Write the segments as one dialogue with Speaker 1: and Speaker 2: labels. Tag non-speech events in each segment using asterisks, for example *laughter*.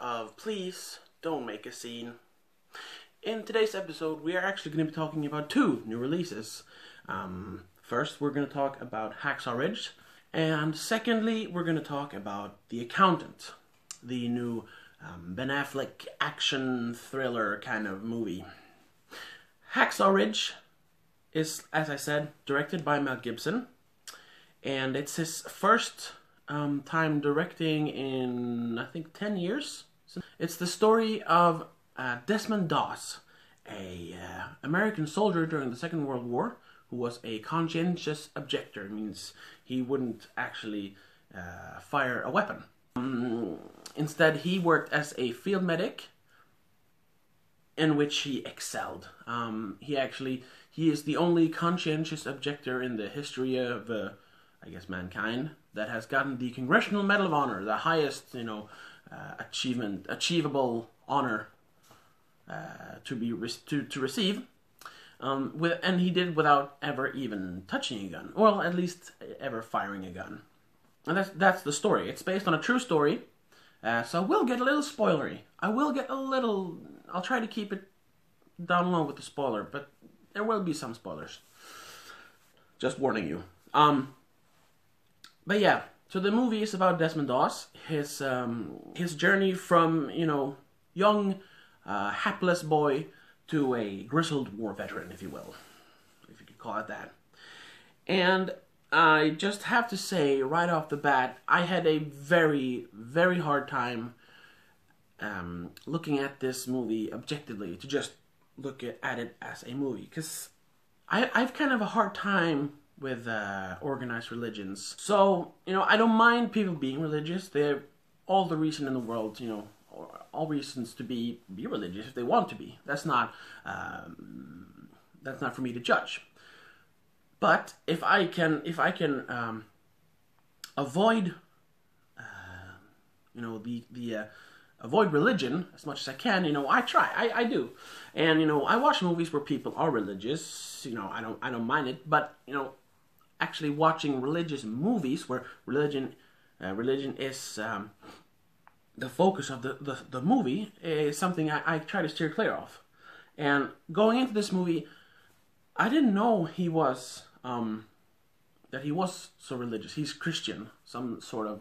Speaker 1: of Please Don't Make a Scene. In today's episode, we are actually going to be talking about two new releases. Um, first, we're going to talk about Hacksaw Ridge, and secondly, we're going to talk about The Accountant, the new um, Ben Affleck action thriller kind of movie. Hacksaw Ridge is, as I said, directed by Mel Gibson, and it's his first um, time directing in, I think, 10 years. It's the story of uh, Desmond Doss, a uh, American soldier during the Second World War who was a conscientious objector. It means he wouldn't actually uh, fire a weapon. Um, instead, he worked as a field medic in which he excelled. Um, he actually he is the only conscientious objector in the history of, uh, I guess, mankind that has gotten the Congressional Medal of Honor, the highest, you know, uh, achievement, achievable honor uh, to be re- to to receive. Um, with and he did without ever even touching a gun, well, at least ever firing a gun. And that's that's the story. It's based on a true story, uh, so we'll get a little spoilery. I will get a little. I'll try to keep it down low with the spoiler, but there will be some spoilers. Just warning you. Um, but yeah, so the movie is about Desmond Doss, his um, his journey from you know young, uh, hapless boy to a grizzled war veteran, if you will, if you could call it that. And I just have to say right off the bat, I had a very very hard time um, looking at this movie objectively to just look at it as a movie because I I've kind of a hard time with uh, organized religions. So, you know, I don't mind people being religious. They have all the reason in the world, you know, all reasons to be be religious if they want to be. That's not um, that's not for me to judge. But if I can if I can um, avoid, uh, you know, the the uh, avoid religion as much as I can. You know, I try, I, I do, and you know, I watch movies where people are religious. You know, I don't I don't mind it, but you know, actually watching religious movies where religion uh, religion is um, the focus of the, the, the movie is something I, I try to steer clear of. And going into this movie, I didn't know he was um, that he was so religious. He's Christian, some sort of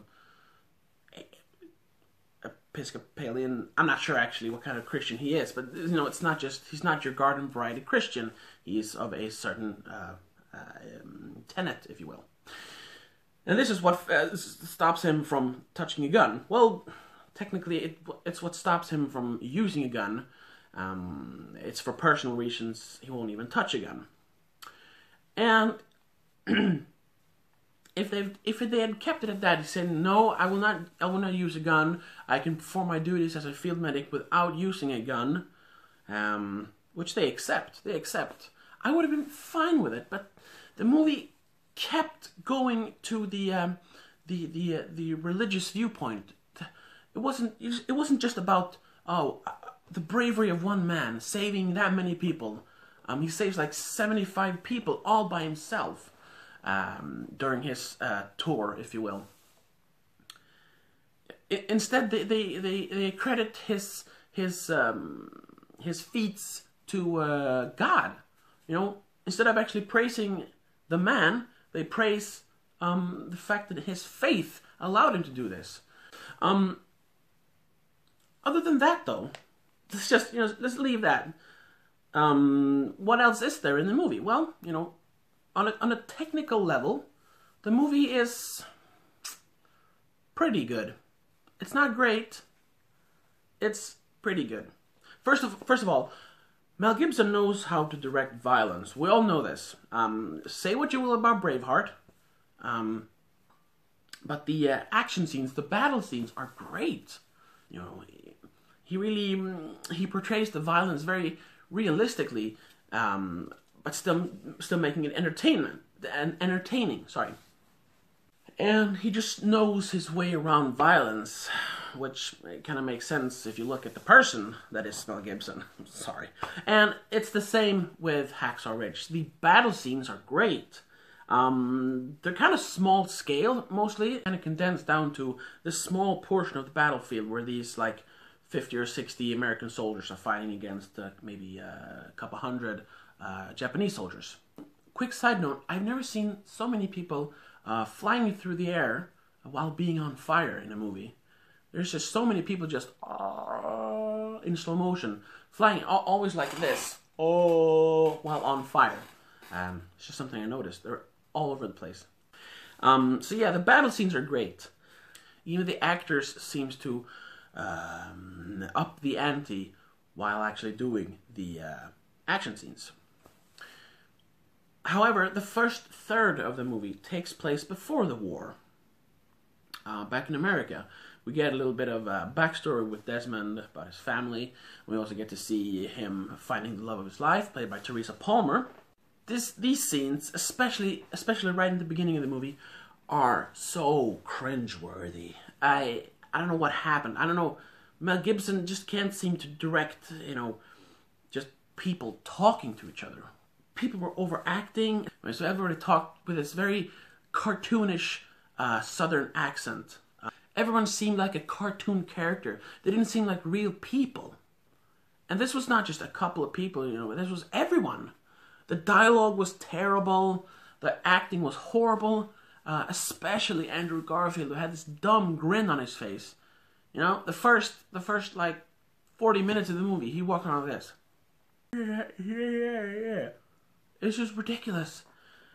Speaker 1: Episcopalian. I'm not sure actually what kind of Christian he is, but you know, it's not just he's not your garden variety Christian. He's of a certain uh, um, tenet, if you will. And this is what uh, stops him from touching a gun. Well, technically, it, it's what stops him from using a gun. Um, it's for personal reasons. He won't even touch a gun. And *clears throat* if they if they had kept it at that, he said, "No, I will not. I will not use a gun. I can perform my duties as a field medic without using a gun," um, which they accept. They accept. I would have been fine with it, but the movie kept going to the um, the the uh, the religious viewpoint. It wasn't it wasn't just about oh uh, the bravery of one man saving that many people. Um, he saves like seventy five people all by himself um, during his uh, tour, if you will. I, instead, they, they, they, they credit his his um, his feats to uh, God you know, instead of actually praising the man, they praise um, the fact that his faith allowed him to do this. Um, other than that, though, *laughs* let's just you know let's leave that. Um, what else is there in the movie? Well, you know, on a on a technical level, the movie is pretty good. It's not great. It's pretty good. First of first of all, Mel Gibson knows how to direct violence. We all know this. Um, say what you will about Braveheart, um, but the uh, action scenes, the battle scenes, are great. You know, he really he portrays the violence very realistically, um, but still still making it entertainment and entertaining. Sorry, and he just knows his way around violence which kind of makes sense if you look at the person that is Mel Gibson. *laughs* Sorry. And it's the same with Hacksaw Ridge. The battle scenes are great. Um, they're kind of small scale, mostly, and it condensed down to this small portion of the battlefield where these like 50 or 60 American soldiers are fighting against uh, maybe uh, a couple hundred uh, Japanese soldiers. Quick side note: I've never seen so many people uh, flying through the air while being on fire in a movie. There's just so many people just uh, in slow motion, flying always like this, oh, while on fire. Um, it's just something I noticed. They're all over the place. Um, so yeah, the battle scenes are great. Even the actors seems to um, up the ante while actually doing the uh, action scenes. However, the first third of the movie takes place before the war. Uh, back in America, we get a little bit of a backstory with Desmond about his family. We also get to see him finding the love of his life, played by Teresa Palmer. This, these scenes, especially especially right in the beginning of the movie, are so cringeworthy. I I don't know what happened. I don't know. Mel Gibson just can't seem to direct, you know, just people talking to each other. People were overacting, so everybody talked with this very cartoonish uh, southern accent. Uh, everyone seemed like a cartoon character. They didn't seem like real people. And this was not just a couple of people, you know, this was everyone. The dialogue was terrible, the acting was horrible, uh, especially Andrew Garfield, who had this dumb grin on his face. You know, the first, the first like 40 minutes of the movie, he walked around like this. Yeah, yeah, yeah. It's just ridiculous.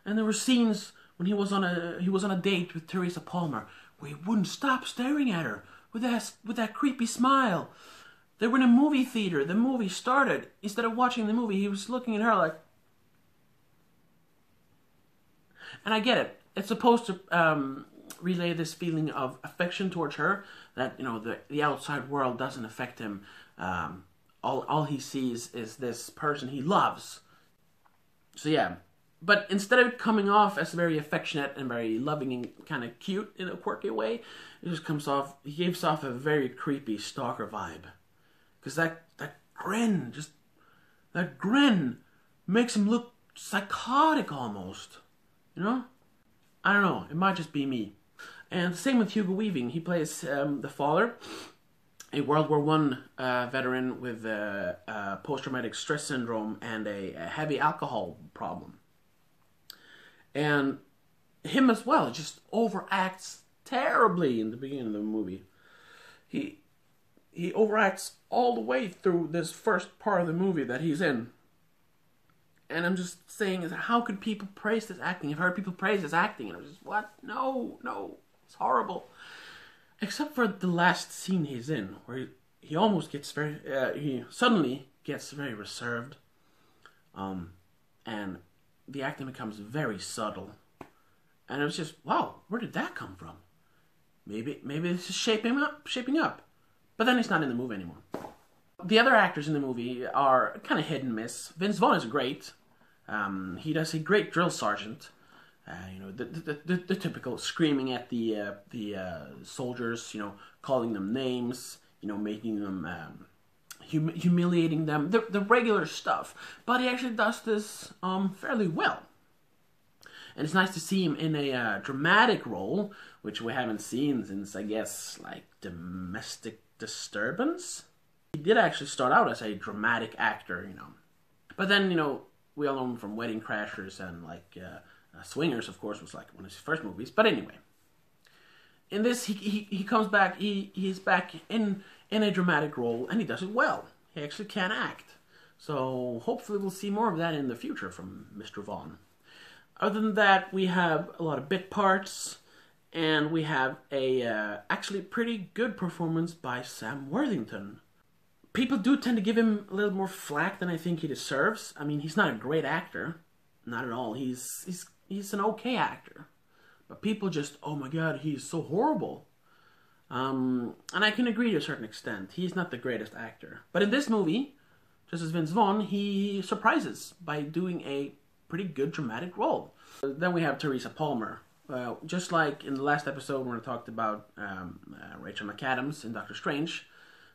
Speaker 1: And there were scenes when he was on a he was on a date with Teresa Palmer where he wouldn't stop staring at her with that with that creepy smile. They were in a movie theater. The movie started. Instead of watching the movie, he was looking at her like. And I get it. It's supposed to um, relay this feeling of affection towards her that you know the the outside world doesn't affect him. Um, all all he sees is this person he loves. So yeah, but instead of coming off as very affectionate and very loving and kind of cute in a quirky way, it just comes off. He gives off a very creepy stalker vibe, because that that grin, just that grin, makes him look psychotic almost. You know, I don't know. It might just be me. And same with Hugo Weaving. He plays um, the father, a World War One uh, veteran with uh, uh, post-traumatic stress syndrome and a, a heavy alcohol problem and him as well just overacts terribly in the beginning of the movie. He he overacts all the way through this first part of the movie that he's in. And I'm just saying, is how could people praise this acting? I've heard people praise his acting, and I'm just, what? No, no, it's horrible. Except for the last scene he's in, where he, he almost gets very, uh, he suddenly gets very reserved, um, and the acting becomes very subtle. And it was just, wow, where did that come from? Maybe maybe this is shaping up, shaping up. But then he's not in the movie anymore. The other actors in the movie are kind of hit and miss. Vince Vaughn is great. Um, he does a great drill sergeant. Uh, you know the the, the the, typical screaming at the uh, the uh, soldiers. You know, calling them names. You know, making them um, hum- humiliating them, the, the regular stuff. But he actually does this um, fairly well. And it's nice to see him in a uh, dramatic role, which we haven't seen since, I guess, like Domestic Disturbance. He did actually start out as a dramatic actor, you know. But then, you know, we all know him from Wedding Crashers and, like, uh, uh, Swingers, of course, was like one of his first movies. But anyway, in this, he, he, he comes back, he, he's back in in a dramatic role, and he does it well. He actually can act. So hopefully we'll see more of that in the future from Mr. Vaughn. Other than that, we have a lot of bit parts, and we have a uh, actually pretty good performance by Sam Worthington. People do tend to give him a little more flack than I think he deserves. I mean, he's not a great actor, not at all. He's he's he's an okay actor, but people just, oh my god, he's so horrible. Um, and I can agree to a certain extent. He's not the greatest actor. But in this movie, just as Vince Vaughn, he surprises by doing a pretty good dramatic role. Then we have Teresa Palmer. Uh, just like in the last episode when we talked about um, uh, Rachel McAdams in Doctor Strange,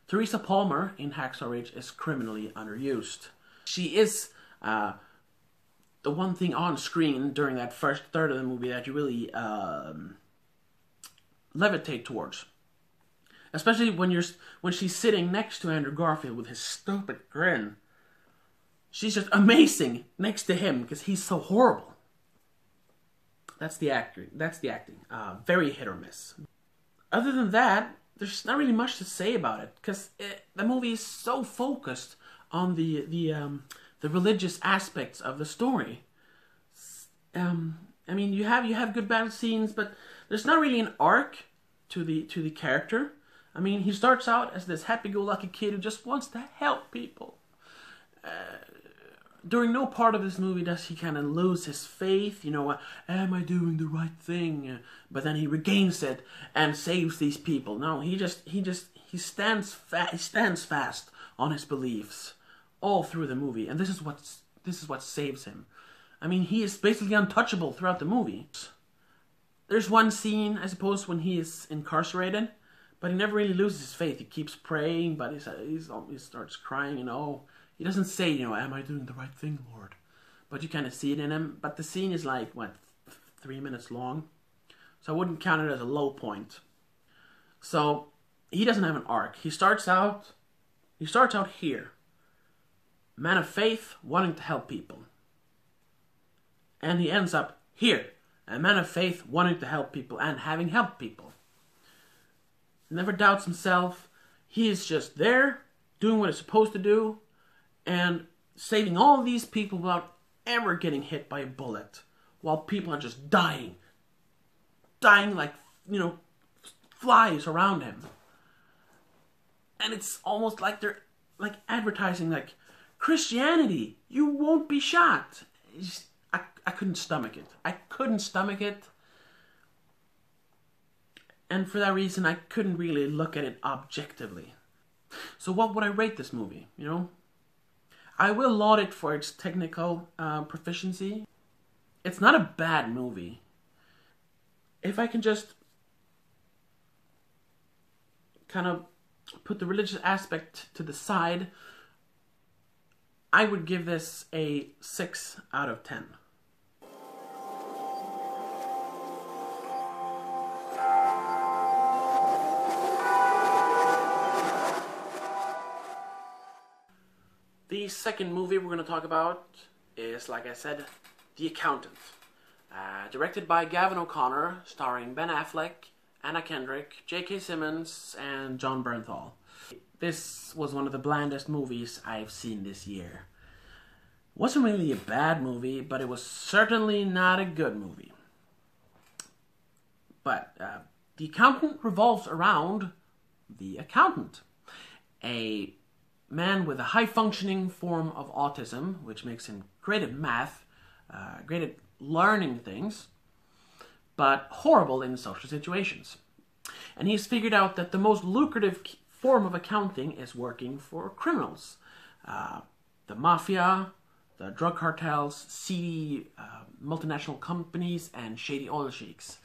Speaker 1: Teresa Palmer in Hacksaw Ridge is criminally underused. She is uh, the one thing on screen during that first third of the movie that you really um, levitate towards. Especially when you're when she's sitting next to Andrew Garfield with his stupid grin. She's just amazing next to him because he's so horrible. That's the acting. That's the acting. Uh, very hit or miss. Other than that, there's not really much to say about it because the movie is so focused on the the um, the religious aspects of the story. Um, I mean, you have you have good battle scenes, but there's not really an arc to the to the character. I mean, he starts out as this happy-go-lucky kid who just wants to help people. Uh, during no part of this movie does he kind of lose his faith. You know, uh, am I doing the right thing? But then he regains it and saves these people. No, he just he just he stands fast. He stands fast on his beliefs all through the movie, and this is what this is what saves him. I mean, he is basically untouchable throughout the movie. There's one scene, I suppose, when he is incarcerated, but he never really loses his faith. He keeps praying, but he's, he's he starts crying, you know. He doesn't say, you know, am I doing the right thing, Lord? But you kind of see it in him. But the scene is like, what, three minutes long? So I wouldn't count it as a low point. So he doesn't have an arc. He starts out, he starts out here. Man of faith, wanting to help people. And he ends up here a man of faith wanting to help people and having helped people. Never doubts himself. He is just there, doing what he's supposed to do, and saving all these people without ever getting hit by a bullet, while people are just dying. Dying like, you know, flies around him. And it's almost like they're like advertising like Christianity, you won't be shocked. I, I couldn't stomach it. I couldn't stomach it. And for that reason, I couldn't really look at it objectively. So, what would I rate this movie? You know, I will laud it for its technical uh, proficiency. It's not a bad movie. If I can just kind of put the religious aspect to the side, I would give this a 6 out of 10. The second movie we're going to talk about is, like I said, The Accountant. Uh, directed by Gavin O'Connor, starring Ben Affleck, Anna Kendrick, J.K. Simmons, and Jon Bernthal. This was one of the blandest movies I've seen this year. Wasn't really a bad movie, but it was certainly not a good movie. But uh, The Accountant revolves around the accountant, a man with a high functioning form of autism, which makes him great at math, uh, great at learning things, but horrible in social situations. And he's figured out that the most lucrative form of accounting is working for criminals. Uh, the mafia, the drug cartels, seedy uh, multinational companies, and shady oil sheiks.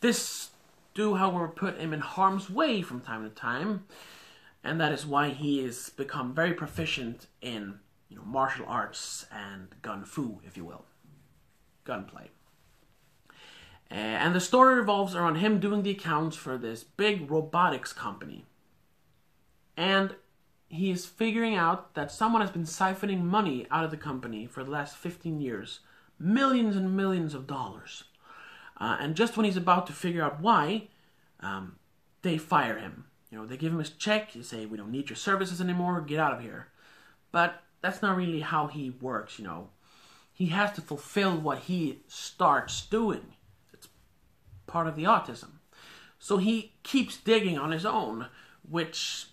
Speaker 1: This do, however, put him in harm's way from time to time, and that is why he has become very proficient in you know martial arts and gun fu, if you will, gunplay. Uh, and the story revolves around him doing the accounts for this big robotics company. And he is figuring out that someone has been siphoning money out of the company for the last 15 years millions and millions of dollars. Uh, and just when he's about to figure out why, um, they fire him. You know, they give him his check, they say, We don't need your services anymore, get out of here. But that's not really how he works, you know. He has to fulfill what he starts doing. It's part of the autism. So he keeps digging on his own, which,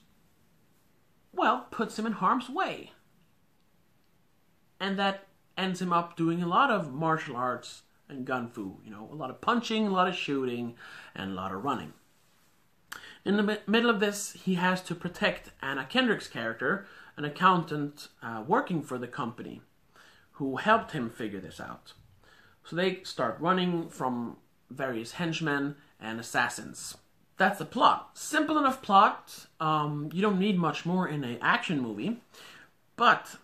Speaker 1: well, puts him in harm's way. And that ends him up doing a lot of martial arts and gun fu. You know, a lot of punching, a lot of shooting, and a lot of running. In the middle of this, he has to protect Anna Kendrick's character, an accountant uh, working for the company, who helped him figure this out. So they start running from various henchmen and assassins. That's the plot. Simple enough plot. Um, you don't need much more in an action movie, but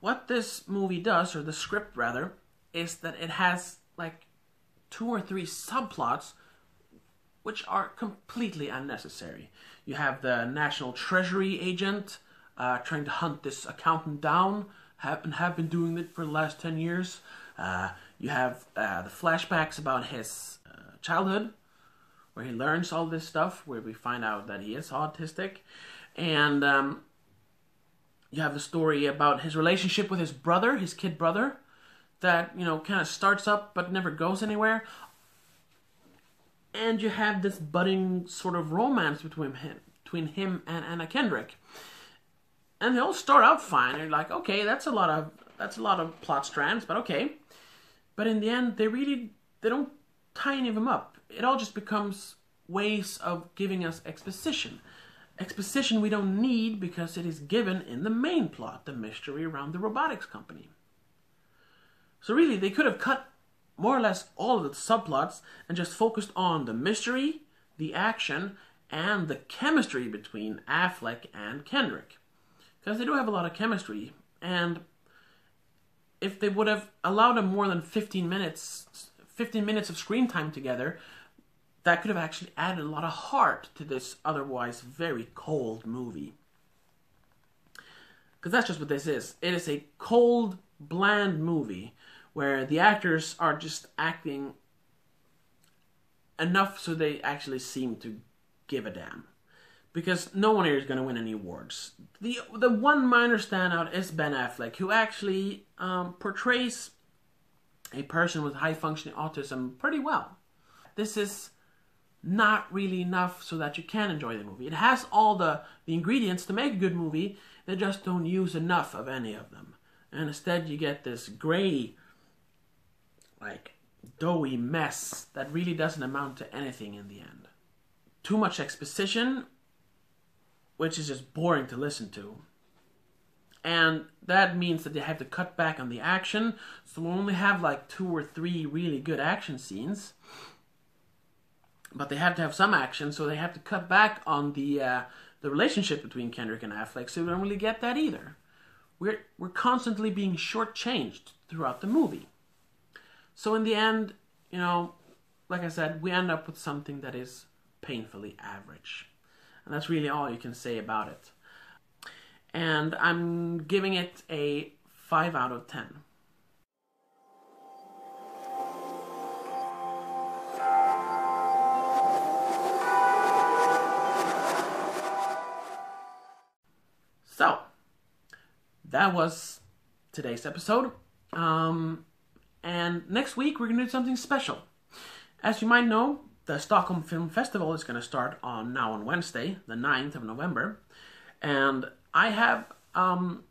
Speaker 1: what this movie does, or the script rather, is that it has like two or three subplots which are completely unnecessary. You have the National Treasury agent uh, trying to hunt this accountant down, have, and have been doing it for the last 10 years. Uh, you have uh, the flashbacks about his uh, childhood, where he learns all this stuff, where we find out that he is autistic. And um, you have the story about his relationship with his brother, his kid brother, that, you know, kind of starts up but never goes anywhere. And you have this budding sort of romance between him, between him and Anna Kendrick. And they all start out fine. You're like, okay, that's a lot of that's a lot of plot strands, but okay. But in the end, they really they don't tie any of them up. It all just becomes ways of giving us exposition. Exposition we don't need because it is given in the main plot, the mystery around the robotics company. So really, they could have cut more or less all of the subplots and just focused on the mystery, the action, and the chemistry between Affleck and Kendrick. Because they do have a lot of chemistry, and if they would have allowed them more than 15 minutes 15 minutes of screen time together that could have actually added a lot of heart to this otherwise very cold movie. Because that's just what this is. It is a cold, bland movie where the actors are just acting enough so they actually seem to give a damn. Because no one here is going to win any awards. The the one minor standout is Ben Affleck, who actually um, portrays a person with high functioning autism pretty well. This is not really enough so that you can enjoy the movie. It has all the, the ingredients to make a good movie, they just don't use enough of any of them. And instead, you get this gray, like, doughy mess that really doesn't amount to anything in the end. Too much exposition, which is just boring to listen to. And that means that they have to cut back on the action, so we only have like two or three really good action scenes but they have to have some action, so they have to cut back on the uh, the relationship between Kendrick and Affleck. So we don't really get that either. We're we're constantly being shortchanged throughout the movie. So in the end, you know, like I said, we end up with something that is painfully average, and that's really all you can say about it. And I'm giving it a five out of ten. So, that was today's episode. Um, and next week we're going to do something special. As you might know, the Stockholm Film Festival is going to start on now on Wednesday, the 9th of November. And I have um,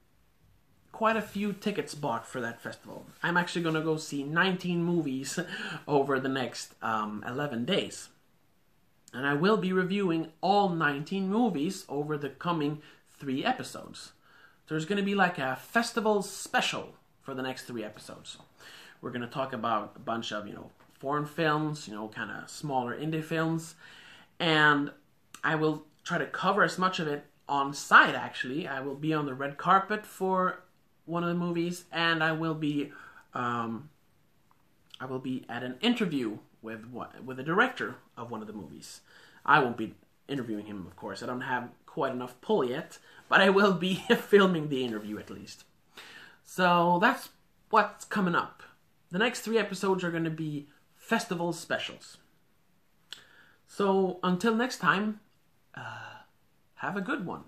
Speaker 1: quite a few tickets bought for that festival. I'm actually going to go see 19 movies *laughs* over the next um, 11 days. And I will be reviewing all 19 movies over the coming three episodes. There's going to be like a festival special for the next three episodes. We're going to talk about a bunch of, you know, foreign films, you know, kind of smaller indie films. And I will try to cover as much of it on site, actually. I will be on the red carpet for one of the movies, and I will be. Um, I will be at an interview with with the director of one of the movies. I won't be interviewing him, of course. I don't have quite enough pull yet, but I will be *laughs* filming the interview at least. So that's what's coming up. The next three episodes are going to be festival specials. So until next time, uh, have a good one.